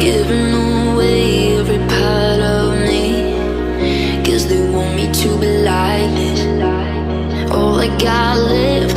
Giving away every part of me. Guess they want me to be like this All I got left